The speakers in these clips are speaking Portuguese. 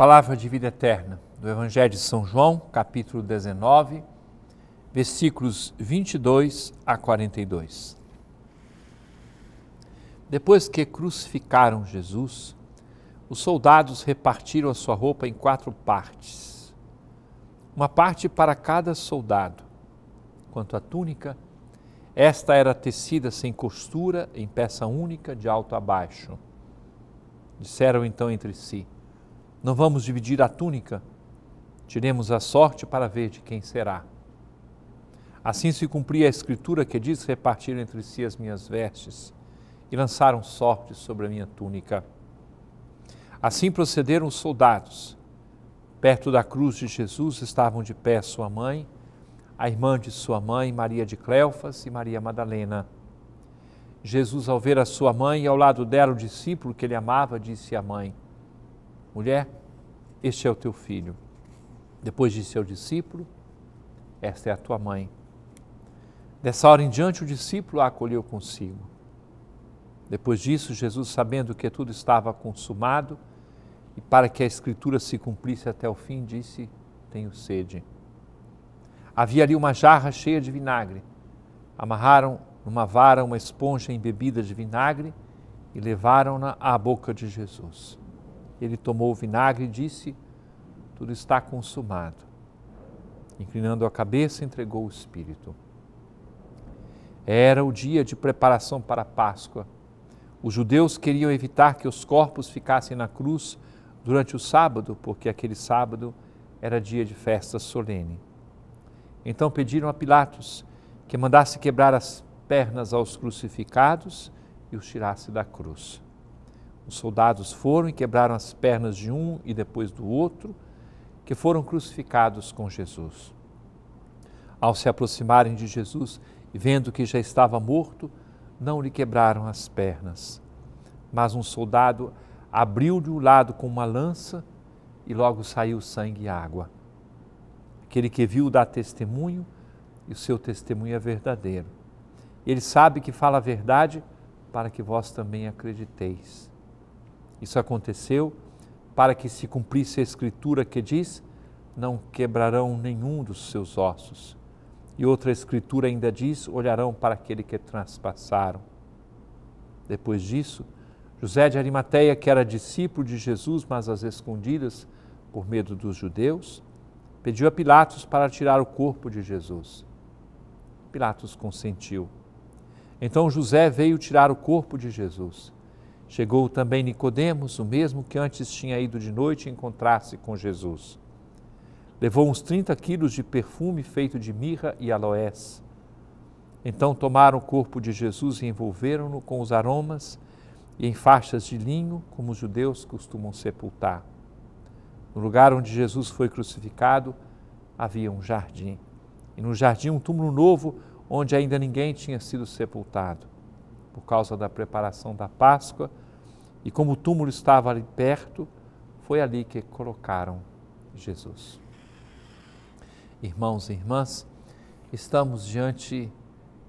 palavra de vida eterna do Evangelho de São João, capítulo 19, versículos 22 a 42. Depois que crucificaram Jesus, os soldados repartiram a sua roupa em quatro partes, uma parte para cada soldado. Quanto à túnica, esta era tecida sem costura, em peça única, de alto a baixo. Disseram então entre si: Não vamos dividir a túnica, tiremos a sorte para ver de quem será. Assim se cumpria a escritura que diz: Repartiram entre si as minhas vestes e lançaram sorte sobre a minha túnica. Assim procederam os soldados. Perto da cruz de Jesus estavam de pé sua mãe, a irmã de sua mãe, Maria de Cleofas e Maria Madalena. Jesus, ao ver a sua mãe e ao lado dela o discípulo que ele amava, disse à mãe: Mulher, este é o teu filho. Depois disse ao discípulo: Esta é a tua mãe. Dessa hora em diante, o discípulo a acolheu consigo. Depois disso, Jesus, sabendo que tudo estava consumado e para que a Escritura se cumprisse até o fim, disse: Tenho sede. Havia ali uma jarra cheia de vinagre. Amarraram numa vara uma esponja embebida de vinagre e levaram-na à boca de Jesus. Ele tomou o vinagre e disse: Tudo está consumado. Inclinando a cabeça, entregou o Espírito. Era o dia de preparação para a Páscoa os judeus queriam evitar que os corpos ficassem na cruz durante o sábado, porque aquele sábado era dia de festa solene. Então pediram a Pilatos que mandasse quebrar as pernas aos crucificados e os tirasse da cruz. Os soldados foram e quebraram as pernas de um e depois do outro, que foram crucificados com Jesus. Ao se aproximarem de Jesus e vendo que já estava morto, não lhe quebraram as pernas. Mas um soldado abriu-lhe o lado com uma lança e logo saiu sangue e água. Aquele que viu dá testemunho e o seu testemunho é verdadeiro. Ele sabe que fala a verdade para que vós também acrediteis. Isso aconteceu para que se cumprisse a escritura que diz: não quebrarão nenhum dos seus ossos. E outra escritura ainda diz: olharão para aquele que transpassaram. Depois disso, José de Arimateia, que era discípulo de Jesus, mas às escondidas por medo dos judeus, pediu a Pilatos para tirar o corpo de Jesus. Pilatos consentiu. Então José veio tirar o corpo de Jesus. Chegou também Nicodemos, o mesmo que antes tinha ido de noite encontrar-se com Jesus. Levou uns 30 quilos de perfume feito de mirra e aloés. Então tomaram o corpo de Jesus e envolveram-no com os aromas e em faixas de linho, como os judeus costumam sepultar. No lugar onde Jesus foi crucificado havia um jardim. E no jardim um túmulo novo onde ainda ninguém tinha sido sepultado. Por causa da preparação da Páscoa, e como o túmulo estava ali perto, foi ali que colocaram Jesus irmãos e irmãs, estamos diante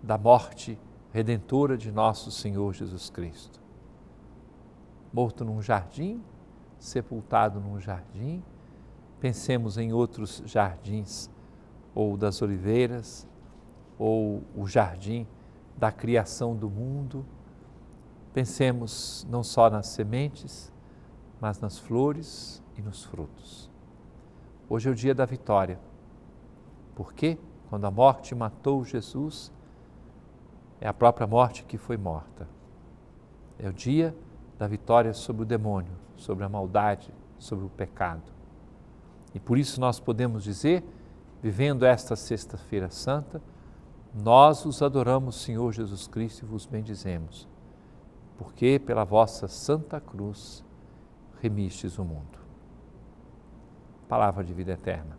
da morte redentora de nosso Senhor Jesus Cristo. Morto num jardim, sepultado num jardim, pensemos em outros jardins, ou das oliveiras, ou o jardim da criação do mundo. Pensemos não só nas sementes, mas nas flores e nos frutos. Hoje é o dia da vitória porque quando a morte matou Jesus, é a própria morte que foi morta. É o dia da vitória sobre o demônio, sobre a maldade, sobre o pecado. E por isso nós podemos dizer, vivendo esta Sexta-feira Santa, nós os adoramos, Senhor Jesus Cristo, e vos bendizemos, porque pela vossa Santa Cruz remistes o mundo. Palavra de vida eterna.